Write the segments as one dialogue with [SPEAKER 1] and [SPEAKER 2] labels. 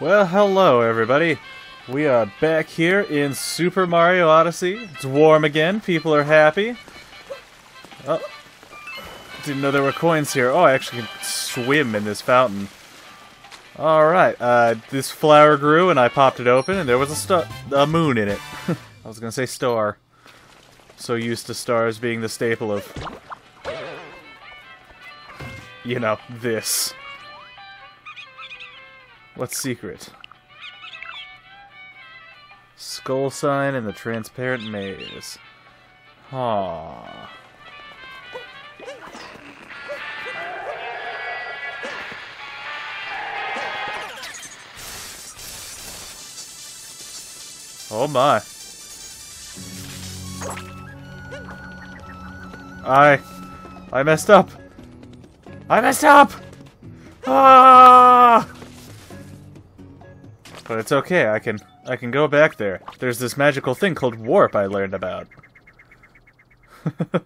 [SPEAKER 1] Well, hello everybody. We are back here in Super Mario Odyssey. It's warm again. People are happy. Oh, didn't know there were coins here. Oh, I actually can swim in this fountain. All right. Uh, this flower grew, and I popped it open, and there was a a moon in it. I was gonna say star. So used to stars being the staple of, you know, this. What's secret? Skull sign and the transparent maze. Aww. Oh my. I... I messed up. I messed up! Ah! But it's okay, I can I can go back there. There's this magical thing called warp I learned about.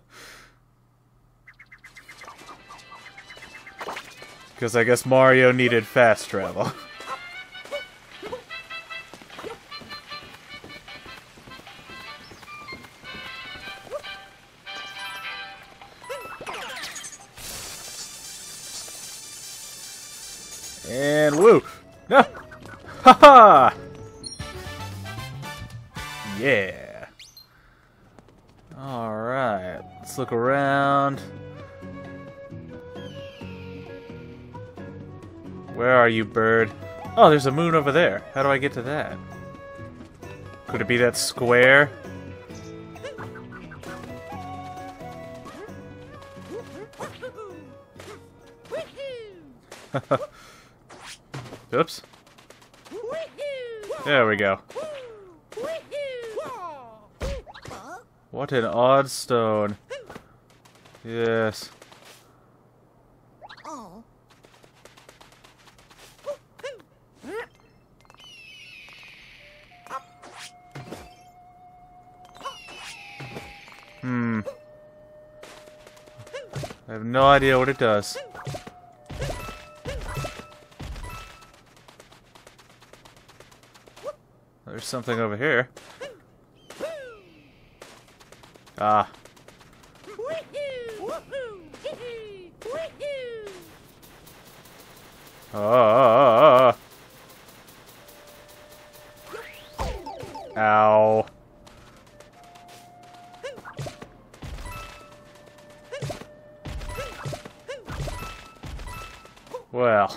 [SPEAKER 1] Because I guess Mario needed fast travel. and woo! Bird? Oh, there's a moon over there. How do I get to that? Could it be that square? Oops. There we go. What an odd stone. Yes. Hmm. I have no idea what it does. There's something over here. Ah. Oh. Well,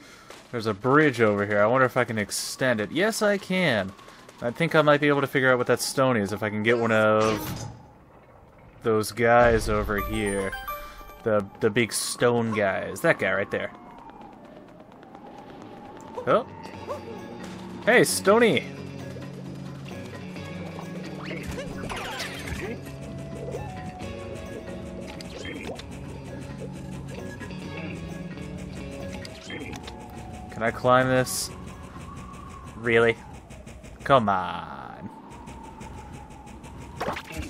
[SPEAKER 1] there's a bridge over here. I wonder if I can extend it. Yes, I can. I think I might be able to figure out what that stone is if I can get one of those guys over here. The the big stone guys. That guy right there. Oh. Hey, Stony! Can I climb this? Really? Come on.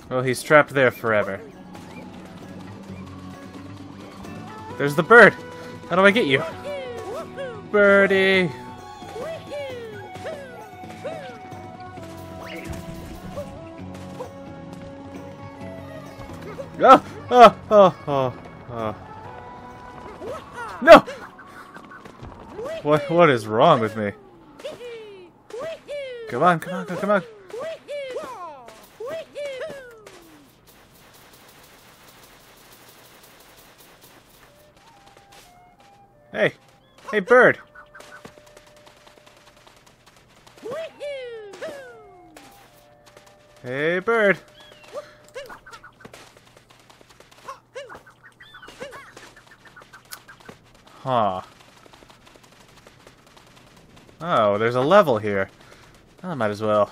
[SPEAKER 1] Well, he's trapped there forever. There's the bird! How do I get you? Birdie! Oh! Oh! Oh! Oh! What, what is wrong with me? Come on, come on, come on. Hey, hey bird. Hey bird. Huh. There's a level here. I might as well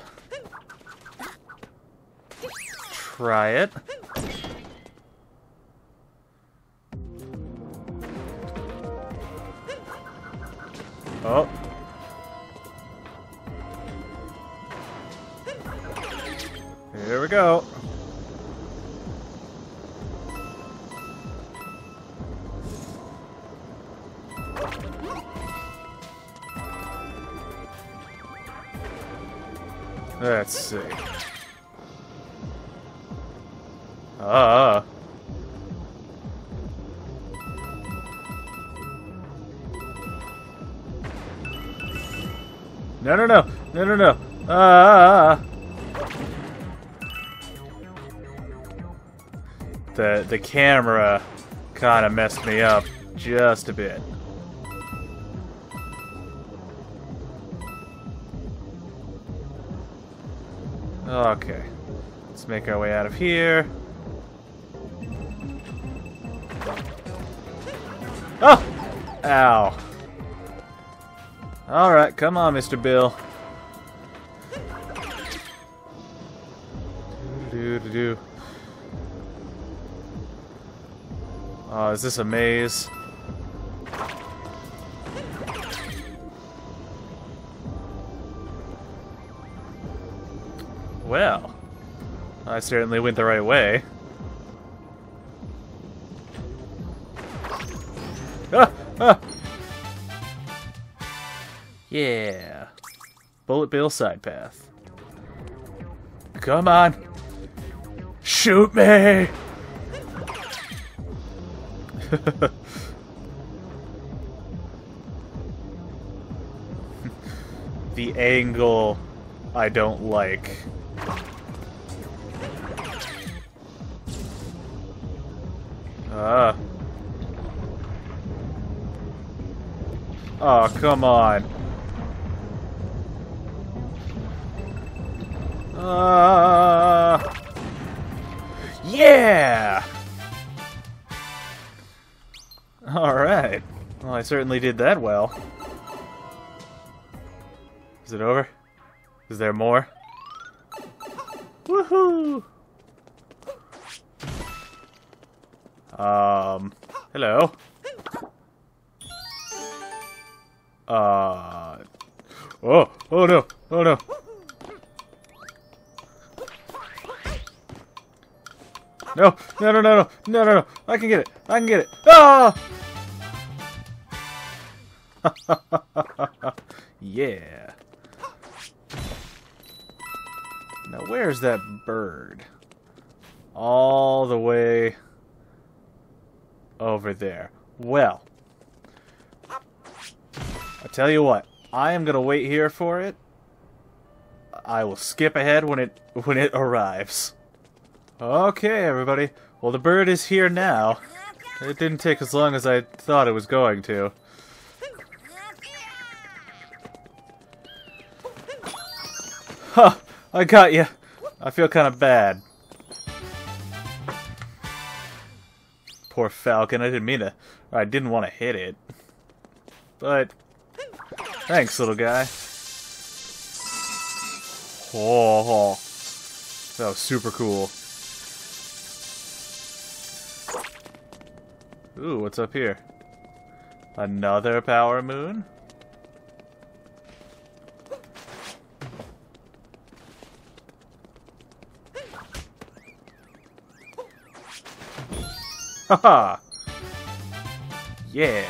[SPEAKER 1] try it. Oh. Here we go. Let's see. Ah. No, no, no. No, no, no. Ah. The, the camera kind of messed me up just a bit. Okay. Let's make our way out of here. Oh! Ow. Alright, come on, Mr. Bill. Do do do. Oh, is this a maze? Certainly went the right way. Ah! Ah! Yeah. Bullet Bill side path. Come on. Shoot me! the angle I don't like. Ah. Oh, come on. Uh, yeah! Alright. Well, I certainly did that well. Is it over? Is there more? Woohoo! Um, hello. Uh, oh, oh no, oh no. No, no, no, no, no, no, no, no, I can get it, I can get it. Ah! yeah. Now, where's that bird? All the way over there. Well, I tell you what, I am gonna wait here for it. I will skip ahead when it when it arrives. Okay, everybody. Well, the bird is here now. It didn't take as long as I thought it was going to. Huh, I got you. I feel kind of bad. Poor Falcon, I didn't mean to... I didn't want to hit it. But... Thanks, little guy. Oh, oh. That was super cool. Ooh, what's up here? Another power moon? Haha! yeah!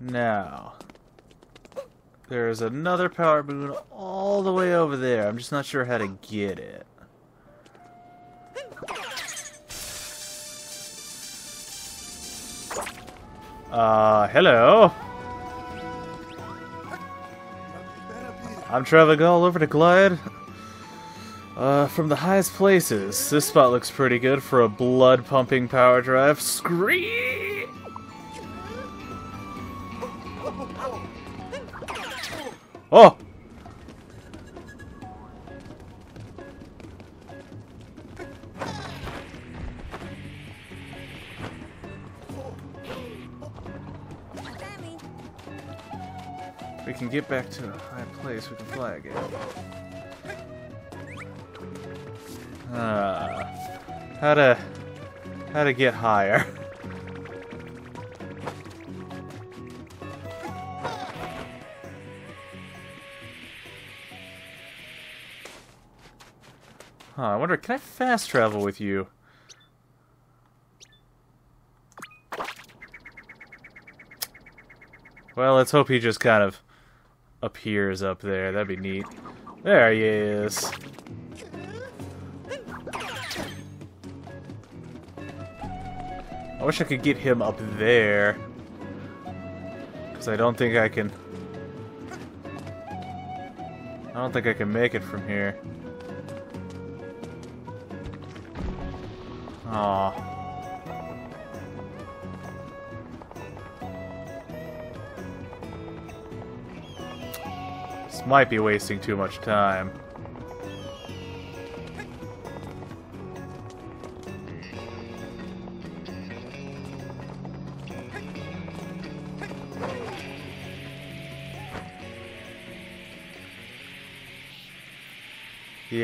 [SPEAKER 1] Now, there's another power moon all the way over there. I'm just not sure how to get it. Uh, hello. I'm traveling all over the glide. Uh, from the highest places. This spot looks pretty good for a blood-pumping power drive. Scream! Oh! We can get back to a high place, we can fly again. Uh, how to how to get higher. Huh, I wonder, can I fast travel with you? Well, let's hope he just kind of appears up there. That'd be neat. There he is. Wish I could get him up there. Because I don't think I can... I don't think I can make it from here. Aw. This might be wasting too much time.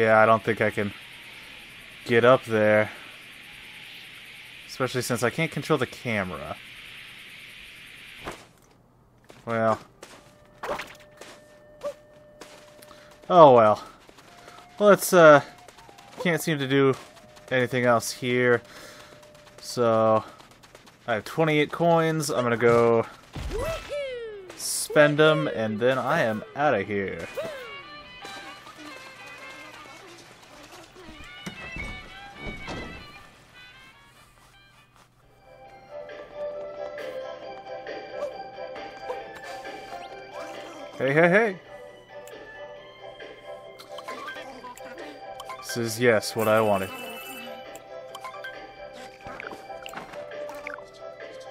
[SPEAKER 1] Yeah, I don't think I can get up there. Especially since I can't control the camera. Well. Oh well. Let's, uh... Can't seem to do anything else here. So... I have 28 coins. I'm gonna go... Spend them, and then I am out of here. Hey, hey, hey! This is, yes, what I wanted.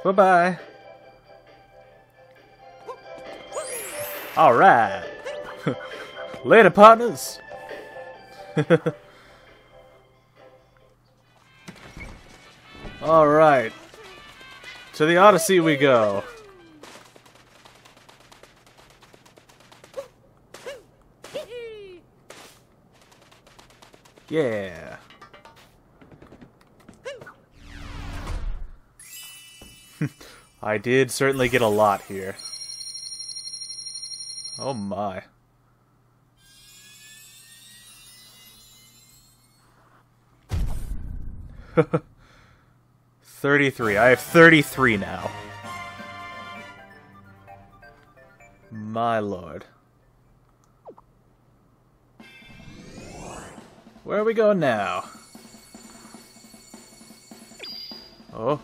[SPEAKER 1] Bye-bye! Alright! Later, partners! Alright. To the Odyssey we go. Yeah. I did certainly get a lot here. Oh my. Thirty-three. I have thirty-three now. My lord. Where are we going now? Oh.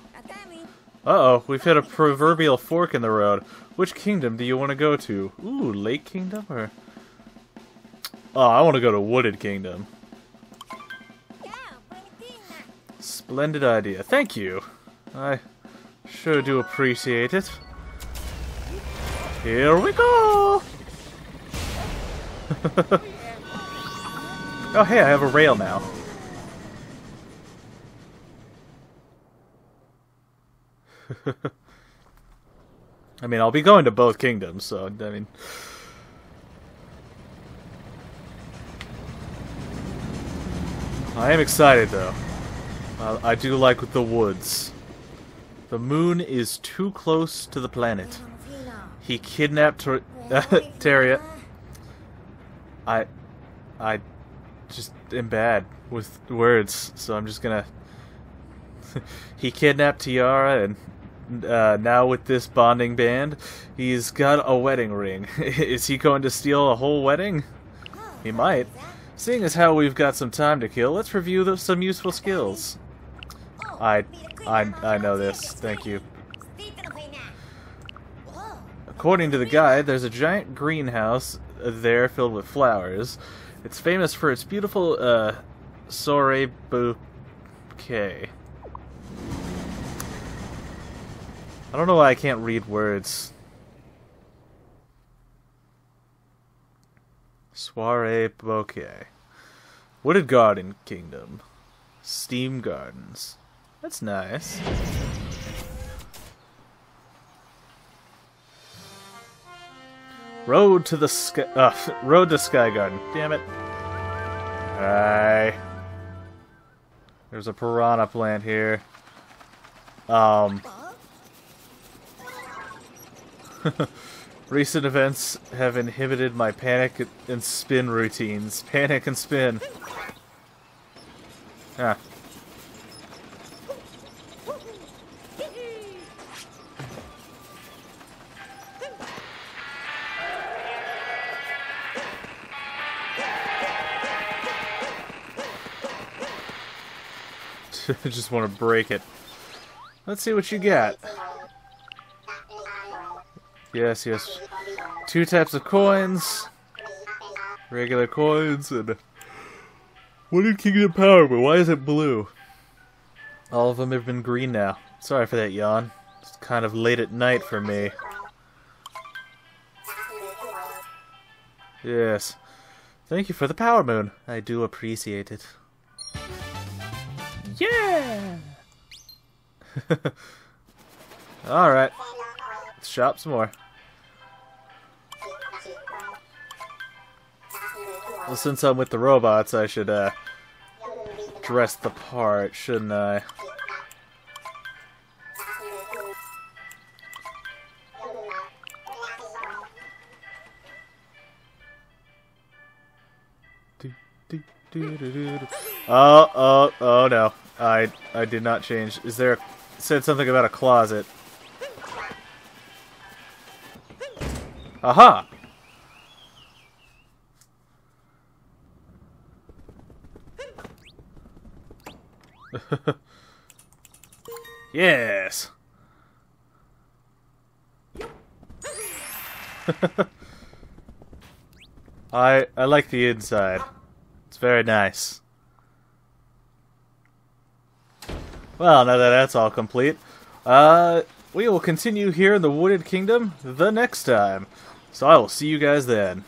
[SPEAKER 1] Uh-oh, we've hit a proverbial fork in the road. Which kingdom do you want to go to? Ooh, Lake Kingdom or... Oh, I want to go to Wooded Kingdom. Splendid idea. Thank you. I sure do appreciate it. Here we go! Oh, hey, I have a rail now. I mean, I'll be going to both kingdoms, so, I mean... I am excited, though. Uh, I do like the woods. The moon is too close to the planet. He kidnapped Ter Teria. I... I just am bad with words, so I'm just gonna. he kidnapped Tiara, and uh, now with this bonding band, he's got a wedding ring. Is he going to steal a whole wedding? He might. Seeing as how we've got some time to kill, let's review the, some useful skills. I, I, I know this. Thank you. According to the guide, there's a giant greenhouse there filled with flowers. It's famous for its beautiful uh, soiree bouquet. I don't know why I can't read words. Soiree bouquet. Wooded Garden Kingdom. Steam Gardens. That's nice. Road to the sky. Uh, road to Sky Garden. Damn it. Hi. There's a piranha plant here. Um. Recent events have inhibited my panic and spin routines. Panic and spin. Ah. I just want to break it. Let's see what you got. Yes, yes. Two types of coins. Regular coins and... What did Kingdom Power, but why is it blue? All of them have been green now. Sorry for that yawn. It's kind of late at night for me. Yes. Thank you for the power moon. I do appreciate it. Yeah! Alright. Let's shop some more. Well, since I'm with the robots, I should, uh, dress the part, shouldn't I? Oh, oh. I did not change. Is there said something about a closet. Aha! yes. I I like the inside. It's very nice. Well, now that that's all complete, uh, we will continue here in the Wooded Kingdom the next time. So I will see you guys then.